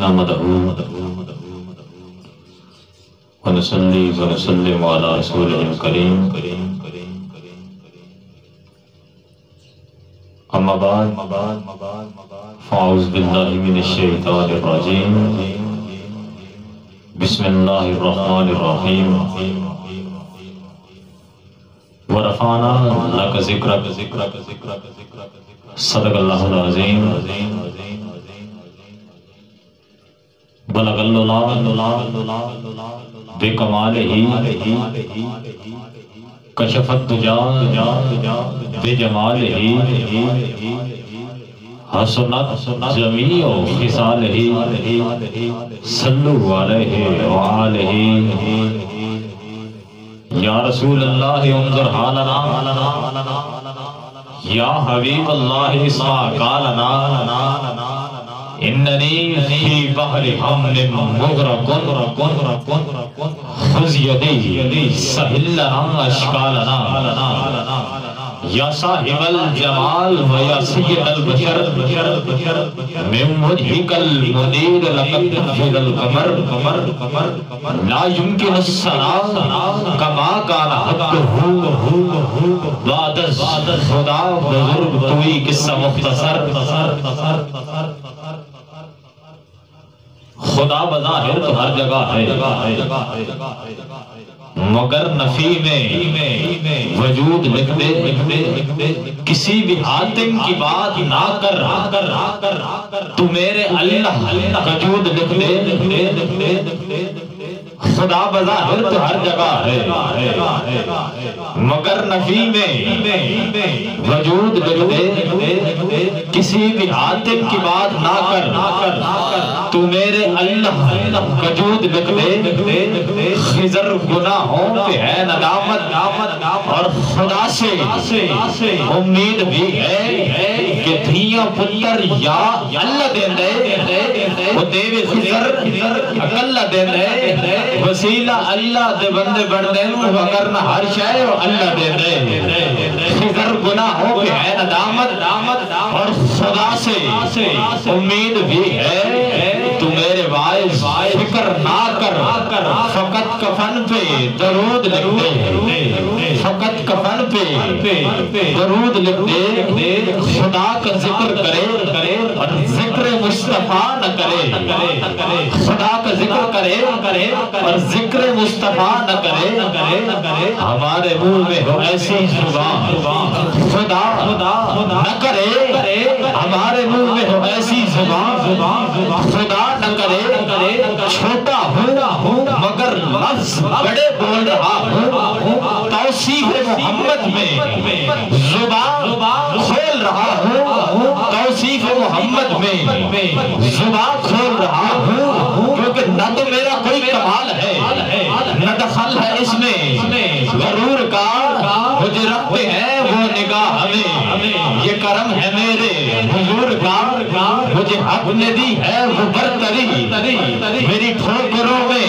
नमदहू वनसल्ली वनसल्लिम अला रसूलिल करीम अम्मा बाद फ़ाउज़ बिल्लाहि मिनश शैतानिर रजीम। बिस्मिल्लाहिर रहमानिर रहीम। वरफाना लक ज़िक्रक ज़िक्रक ज़िक्रक ज़िक्रक सदक़ल्लाहुल अज़ीम बेकमाल ही कशफत तुजा बेजमाल ही हसनत जमी खिसाल ही सल्लु अलैहि व या रसूल अल्लाह उनजर हालना। या हबीब अल्लाह इस्मा कालना। इन्ननी फ़ी बहरि हममिन मुगरकुन खुज़ यदी सहिलना अशकालना या साहिबल जमाल व या सय्यदल बशर मिन वजहिकल मुनीर लक़द फिल कमर कमर कमर ला युमकिन अस्सना कमा काना हद्दहू बाद खुदा बुज़ुर्ग तोई किस्सा मुख्तसर खुदा बज़ाहिर तो हर जगह है। मगर नफी में वजूद लिख दे लिख दे किसी भी हातिम की बात ना कर। कर तू मेरे अल्लाह वजूद लिख दे लिख दे लिख दे खुदा बज़ाहिर तो हर जगह है। मगर नफी में वजूद लिख दे किसी भी हातिम की बात ना कर ना कर। तू मेरे अल्लाह वजूद दे। खिजर गुनाहों पे है नदामत। और खुदा से उम्मीद भी है कि धिया पुत्र या अल्लाह दे दे। वो देवे खिजर अकल्ला दे दे। वसीला अल्लाह दे बंदे बन दे न हर शय अल्लाह दे दे। खिजर गुनाहों पे है नदामत। दामत और खुदा से उम्मीद भी है ना कर कफन पे, दरूद लिख दे फकत कफन पे, दरूद लिख दे खुदा का ज़िक्र करे करे और ज़िक्र मुस्तफ़ा न करे। खुदा का ज़िक्र करे करे और ज़िक्र मुस्तफ़ा न करे। करे हमारे मुँह में हो ऐसी ज़ुबान। खुदा खुदा न करे करे हमारे मुँह में हो ऐसी ज़ुबान। ज़ुबान खुदा न करे करे, छोटा हूँ। बड़े बोल रहा हूँ। तौसीफ मोहम्मद में ज़ुबान खोल रहा हूँ। तौसीफ मोहम्मद में ज़ुबान खोल रहा हूँ। क्योंकि न तो मेरा कोई कमाल है, न दखल है इसमें। गरूर का मुझे रखते हैं वो करम है मेरे। हुजूर मुझे हक ने दी है वो बरतरी मेरी ठोकरों में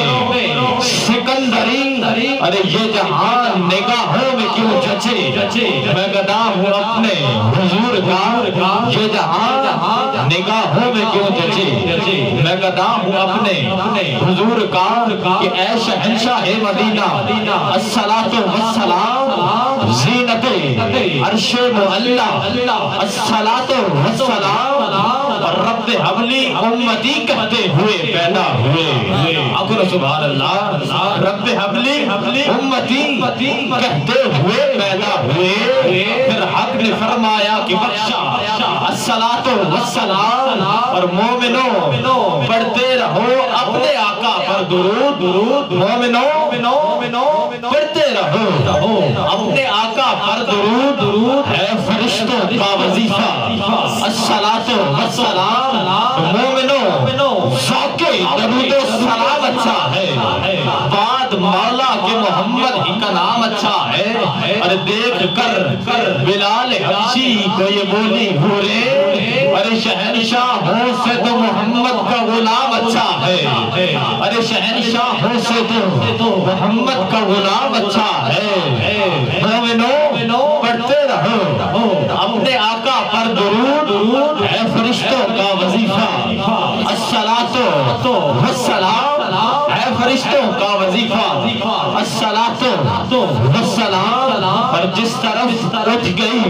अरे ये जहाँ निगाहों में क्यों जचे? मैं गदा हूँ अपने हुजूर का। ये जहाँ निगाहों में क्यों जचे? मैं गदा हूँ अपने हुजूर का कि ऐ शहंशाह मदीना। अस्सलातु वस्सलाम, जीनते अर्शे मुअल्ला। अस्सलातु वस्सलाम रब हबली उम्मती कहते हुए पैदा हुए। अकुर सुभान अल्लाह रब हबली हबली उम्मती कहते हुए पैदा हुए। फिर हक ने फरमाया कि बख्शा, अस्सलातु वस्सलाम। और मोमिनो, पढ़ते रहो अपने आका पर दुरूद। दुरूद मोमिनो मोमिनो पढ़ते रहो रहो अपने आका पर दुरूद। दुरूद है फरिश्तों का वजीफा। अस्सलातु वस्सलाम मोमिनो शौके दरूद सलाम अच्छा है। बाद मौला के मोहम्मद ही का नाम अच्छा है। अरे देख कर कर बिलाल हबशी को ये बोली हुए अरे शहनशाह हो से तो मोहम्मद का गुलाम अच्छा है। अरे शहनशाह हो से तो मोहम्मद का गुलाम अच्छा है। तो फरिश्तों का वजीफा, अस्सलातो तो पर जिस तरफ़ उठ गई,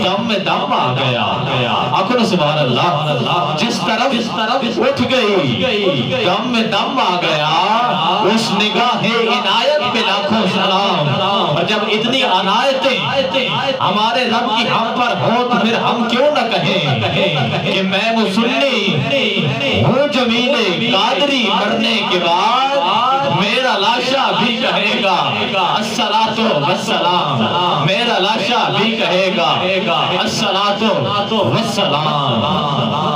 दम में दम आ गया। आखिर सुबह अल्लाह जिस तरफ़ इस तरफ़ उठ गई, दम में दम आ गया, उस निगाह इनायत पे लाखों सलाम। और जब इतनी अनायतें हमारे रब की हम पर हो तो फिर हम क्यों न कहें कि मैं वो सुन्नी हूँ जमीने कादरी मरने के बाद मेरा लाशा भी कहेगा, अस्सलातो वस्सलाम। मेरा लाशा भी कहेगा, अस्सलातो वस्सलाम।